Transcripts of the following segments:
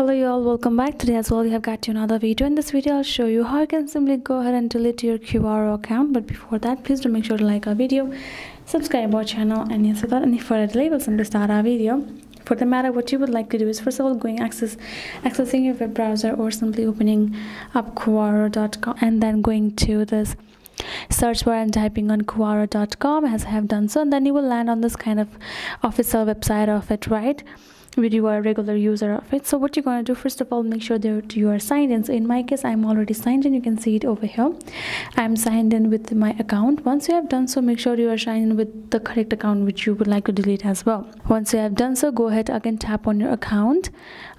hello you all. Welcome back. Today as well we have got you another video. In this video i'll show you how you can simply go ahead and delete your quora account. But before that please do make sure to like our video subscribe our channel and yes without any further delay we'll simply start our video. For the matter what you would like to do is first of all going access accessing your web browser or simply opening up quora.com and then going to this search bar and typing on quora.com as i have done so. And then you will land on this kind of official website of it right with you are a regular user of it. So what you're going to do first of all make sure that you are signed in. So in my case i'm already signed in. You can see it over here. I'm signed in with my account. Once you have done so make sure you are signed in with the correct account which you would like to delete as well. Once you have done so go ahead again tap on your account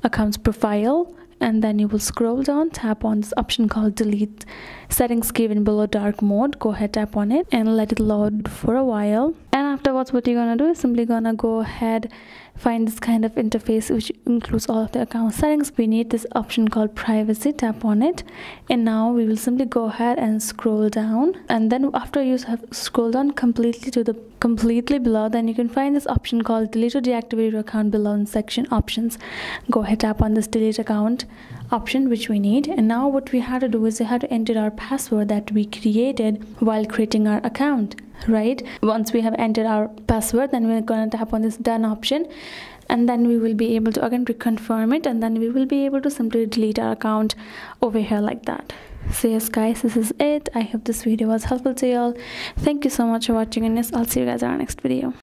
accounts profile and then you will scroll down tap on this option called delete settings given below dark mode. Go ahead tap on it and let it load for a while. and afterwards what you're gonna do is simply gonna go ahead find this kind of interface which includes all of the account settings. We need this option called privacy tap on it. And now we will simply go ahead and scroll down. And then after you have scrolled down completely to the completely below then you can find this option called delete or deactivate your account below in section options. Go ahead tap on this delete account option which we need. And now what we have to do is we have to enter our password that we created while creating our account right? Once we have entered our password then we're going to tap on this done option and then we will be able to again reconfirm it and then we will be able to simply delete our account over here like that. So yes guys this is it. I hope this video was helpful to you all thank you so much for watching and yes i'll see you guys in our next video